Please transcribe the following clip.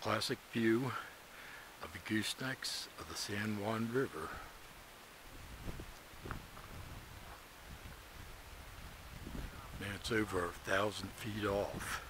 classic view of the goosenecks of the San Juan River. Now it's over a thousand feet off.